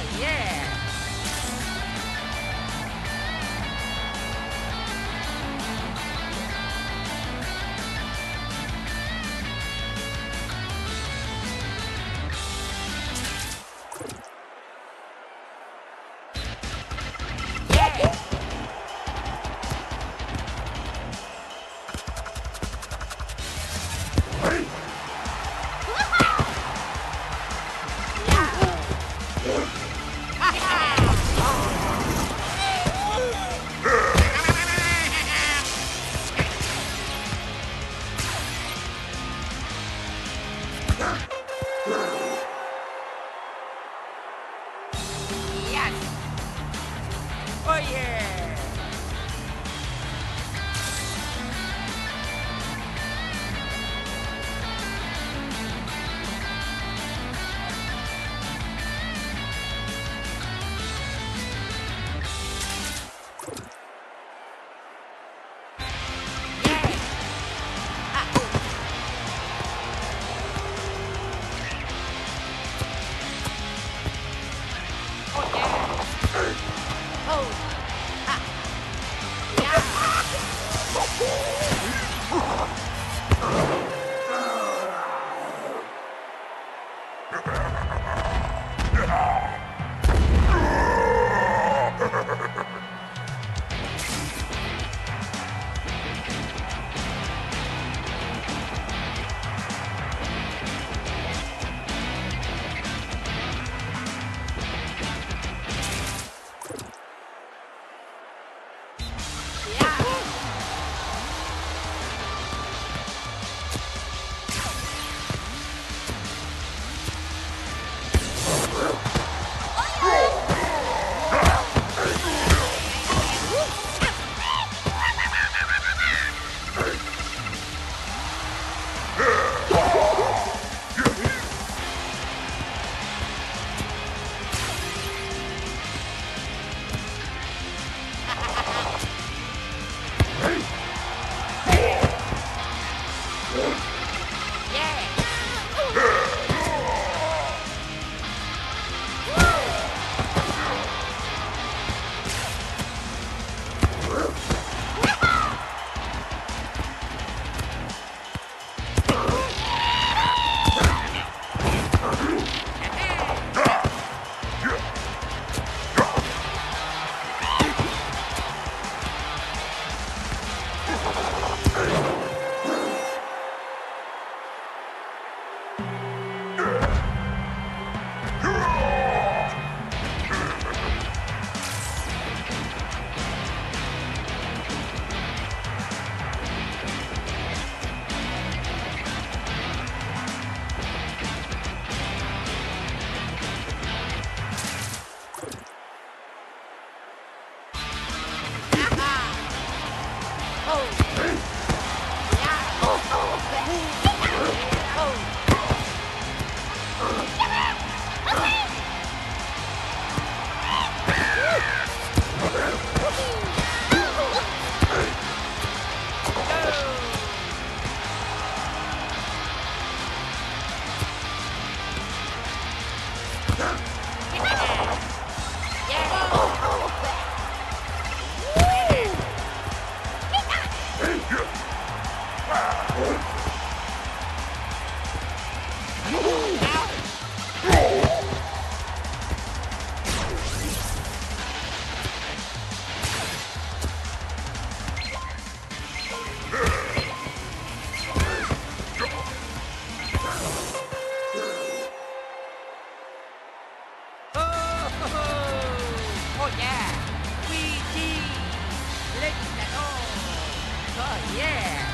Oh, yeah! yeah! Oh yeah!